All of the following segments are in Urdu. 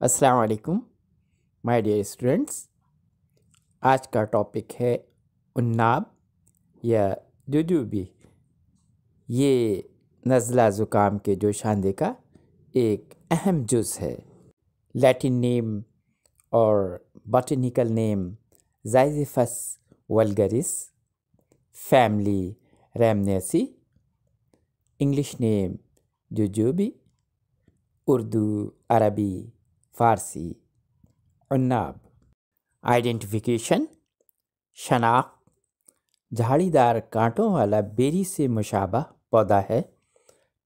السلام علیکم مائی ڈیئر اسٹوڈنٹس آج کا ٹاپک ہے اناب یا ججوبی یہ نزلہ زکام کے جوشاندے کا ایک اہم جز ہے. لیٹن نیم اور botanical name Zizyphus vulgaris family Rhamnaceae English name jujube Urdu عربی فارسی، عناب آئیڈینٹیفیکیشن شناخت جھاڑی دار کانٹوں والا بیری سے مشابہ پودا ہے،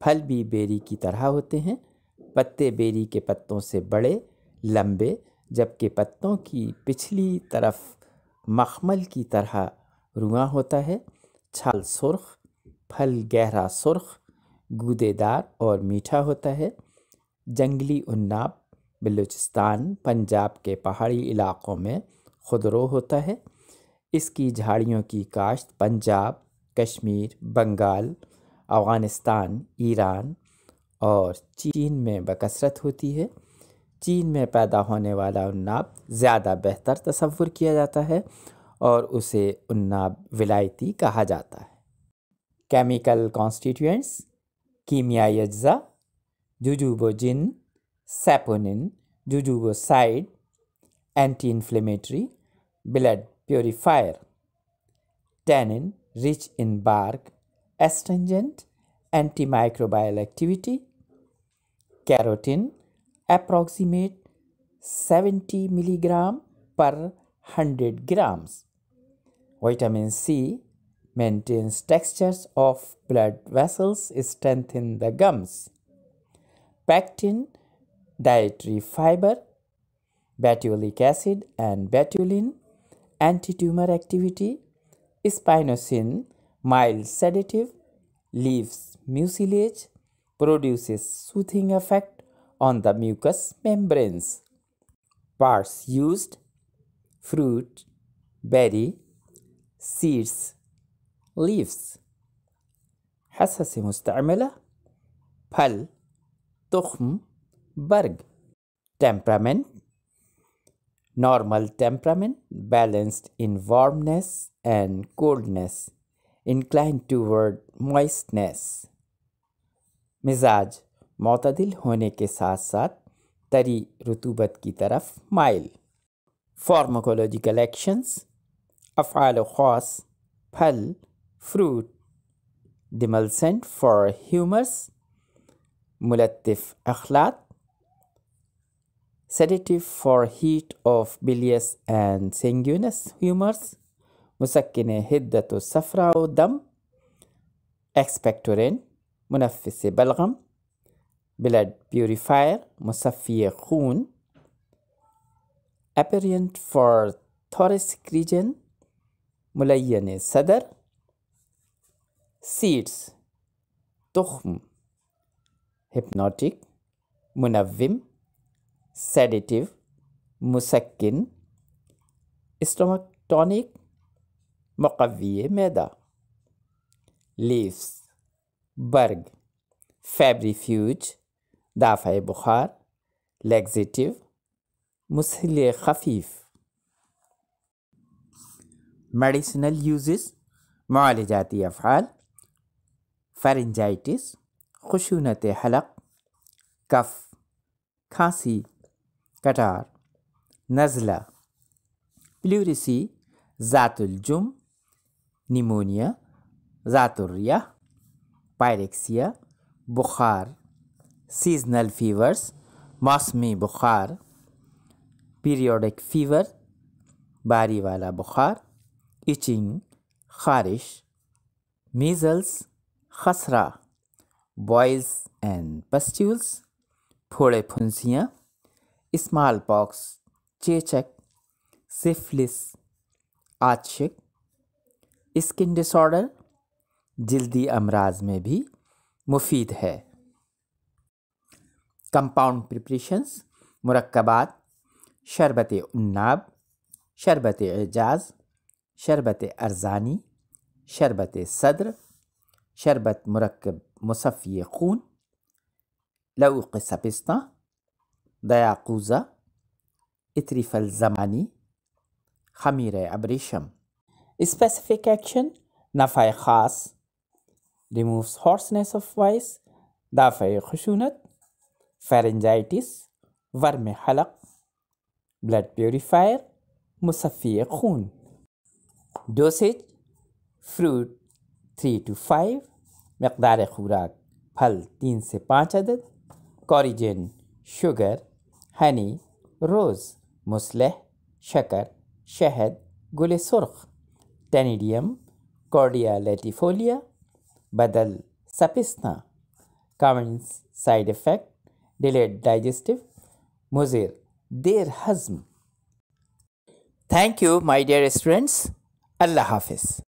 پھل بھی بیری کی طرح ہوتے ہیں، پتے بیری کے پتوں سے بڑے، لمبے، جبکہ پتوں کی پچھلی طرف مخمل کی طرح رواں ہوتا ہے، چھال سرخ، پھل گہرا سرخ، گودے دار اور میٹھا ہوتا ہے، جنگلی اناب بلوچستان، پنجاب کے پہاڑی علاقوں میں خودرو ہوتا ہے۔ اس کی جھاڑیوں کی کاشت پنجاب، کشمیر، بنگال، افغانستان، ایران اور چین میں بکثرت ہوتی ہے۔ چین میں پیدا ہونے والا اناب زیادہ بہتر تصور کیا جاتا ہے اور اسے اناب ولایتی کہا جاتا ہے۔ کیمیکل کانسٹیٹیوئنٹس، کیمیائی اجزاء جوجوبوجن سیپونن jujubicide, anti-inflammatory, blood purifier. Tannin rich in bark, astringent, antimicrobial activity. Carotene approximate 70 milligram per 100 grams. Vitamin C maintains textures of blood vessels, strengthen the gums. Pectin dietary fiber, batulic acid and betulin, anti-tumor activity, spinosyn, mild sedative, leaves mucilage, produces soothing effect on the mucous membranes. Parts used: fruit, berry, seeds, leaves. حساسة مستعملة پھل تخم برگ۔ Temperament. Normal temperament. Balanced in warmness and coldness. Incline toward moistness مزاج۔ معتدل ہونے کے ساتھ ساتھ تری رتوبت کی طرف مائل۔ فارمکولوجیکل ایکشنس افعال و خاص۔ پھل۔ فروٹ۔ ڈیملسنٹ فار ہیومرس ملطف اخلاق۔ sedative for heat of bilious and sanguineous humors, مسكن هدة الصفراء والدم expectorant منفس بلغم blood purifier مصفي خون apparent for thoracic region million صدر seeds تخم hypnotic منوم Sedative مسکن اسٹمک ٹونک مقوی میدا لیفس برگ فیبریفیوج دافع بخار لیگزیٹو مسل خفیف میڈیسنل یوزز معالجاتی افعال فرنجائٹس خشونت حلق کف کھانسی کٹار نزلہ، پلیوریسی، ذات الجم، نیمونیا، ذات الریہ پائریکسیا، بخار، سیزنل فیورس موسمی بخار پیریوڈک فیور، باری والا بخار، ایچنگ، خارش میزلس خسرہ، بوائز اینڈ پسٹیولس پھوڑے پھنسیاں اسمال پاکس چیچک، سفلس آچک اسکن ڈس آڈر جلدی امراض میں بھی مفید ہے۔ کمپاؤنڈ پریپریشنس مرکبات، شربت اناب شربت اعجاز، شربت ارزانی، شربت صدر، شربت مرکب مصفی خون لوق سپستہ دیاقوزہ اطریف الزمانی خمیر ابریشم اسپیسیفک ایکشن نفع خاص ریمووس ہارسنیس آف وائس دافع خشونت فیرنجائٹس ورم حلق بلڈ پیوریفائر مصفی خون. Dosage fruit three to five مقدار خوراک، پھل تین سے پانچ عدد کوریجن شوگر ہنی، روز، مسلح، شکر، شہد، گل سرخ، ٹینیڈیم کورڈیا لیٹیفولیا بدل سپسنا commons side effect delayed digestive مضر دیر ہضم۔ Thank you my dear students اللہ حافظ۔